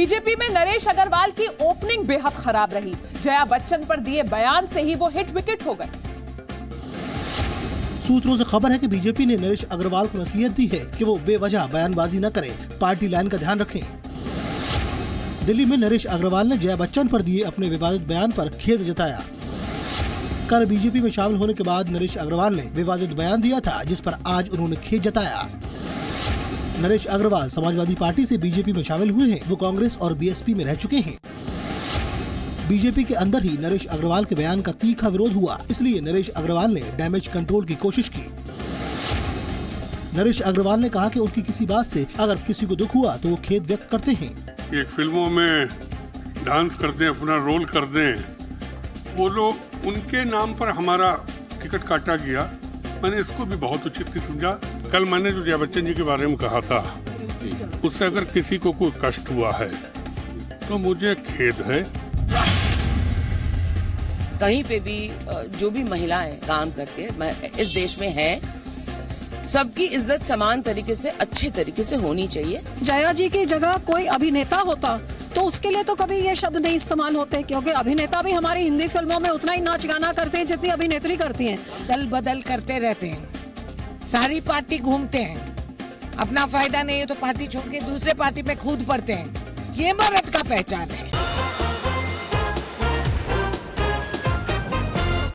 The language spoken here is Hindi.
बीजेपी में नरेश अग्रवाल की ओपनिंग बेहद खराब रही। जया बच्चन पर दिए बयान से ही वो हिट विकेट हो गए। सूत्रों से खबर है कि बीजेपी ने नरेश अग्रवाल को नसीहत दी है कि वो बेवजह बयानबाजी न करें। पार्टी लाइन का ध्यान रखें। दिल्ली में नरेश अग्रवाल ने जया बच्चन पर दिए अपने विवादित बयान पर खेद जताया। कल बीजेपी में शामिल होने के बाद नरेश अग्रवाल ने विवादित बयान दिया था, जिस पर आज उन्होंने खेद जताया। नरेश अग्रवाल समाजवादी पार्टी से बीजेपी में शामिल हुए हैं, वो कांग्रेस और बीएसपी में रह चुके हैं। बीजेपी के अंदर ही नरेश अग्रवाल के बयान का तीखा विरोध हुआ, इसलिए नरेश अग्रवाल ने डैमेज कंट्रोल की कोशिश की। नरेश अग्रवाल ने कहा कि उनकी किसी बात से अगर किसी को दुख हुआ तो वो खेद व्यक्त करते हैं। एक फ़िल्मों में डांस कर दें, अपना रोल कर दें, वो लोग उनके नाम पर हमारा टिकट काटा गया। मैंने इसको भी बहुत उचित नहीं समझा। कल मैंने जो जया बच्चन जी के बारे में कहा था उससे अगर किसी को कोई कष्ट हुआ है तो मुझे खेद है। कहीं पे भी जो भी महिलाएँ काम करती है इस देश में है सबकी इज़्ज़त समान तरीके से अच्छे तरीके से होनी चाहिए। जया जी की जगह कोई अभिनेता होता? तो उसके लिए तो कभी ये शब्द नहीं इस्तेमाल होते, क्योंकि अभिनेता भी हमारी हिंदी फ़िल्मों में उतना ही नाच गाना करते हैं जितनी अभिनेत्री करती हैं। दल बदल करते रहते हैं। सारी पार्टी घूमते हैं। अपना फ़ायदा नहीं है तो पार्टी छोड़ के दूसरे पार्टी में कूद पड़ते हैं। ये भारत का पहचान है।